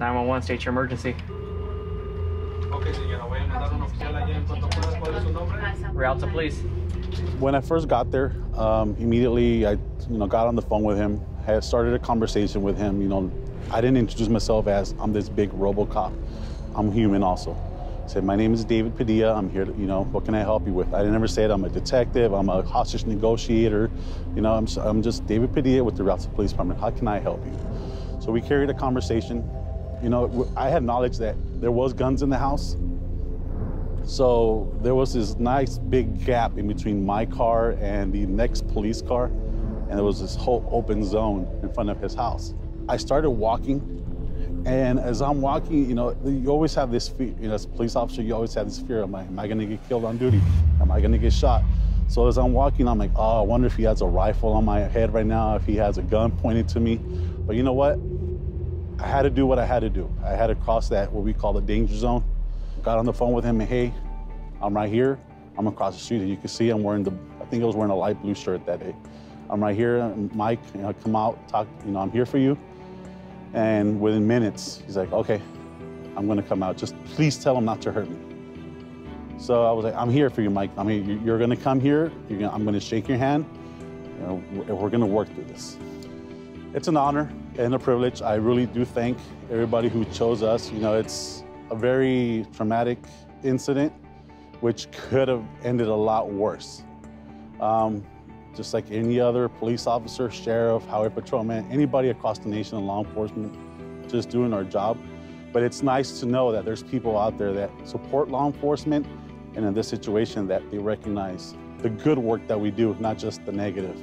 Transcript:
911, state your emergency. Ok, señora, voy a mandar un oficial allá en cuanto pueda. ¿Cuál es su nombre? Rialto Police. When I first got there, um, immediately I, you know, got on the phone with him, had started a conversation with him. You know, I didn't introduce myself as I'm this big RoboCop. I'm human also. I said, my name is David Padilla. I'm here to, you know, what can I help you with? I never said I'm a detective. I'm a hostage negotiator. You know, I'm, I'm just David Padilla with the Rialto Police Department. How can I help you? So we carried a conversation. You know, I had knowledge that there was guns in the house. So there was this nice big gap in between my car and the next police car, and there was this whole open zone in front of his house. I started walking, and as I'm walking, you know, you always have this fear, you know, as a police officer, you always have this fear, I, am I gonna get killed on duty? Am I gonna get shot? So as I'm walking, I'm like, oh, I wonder if he has a rifle on my head right now, if he has a gun pointed to me. But you know what? I had to do what I had to do. I had to cross that, what we call the danger zone. Got on the phone with him and hey, I'm right here. I'm across the street. and You can see I'm wearing the, I think I was wearing a light blue shirt that day. I'm right here, Mike, you know, come out, talk, you know, I'm here for you. And within minutes, he's like, okay, I'm gonna come out. Just please tell him not to hurt me. So I was like, I'm here for you, Mike. I mean, you're gonna come here, gonna, I'm gonna shake your hand, you know, we're gonna work through this. It's an honor and a privilege. I really do thank everybody who chose us. You know, it's a very traumatic incident, which could have ended a lot worse. Um, just like any other police officer, sheriff, highway patrolman, anybody across the nation in law enforcement, just doing our job. But it's nice to know that there's people out there that support law enforcement and in this situation that they recognize the good work that we do, not just the negative.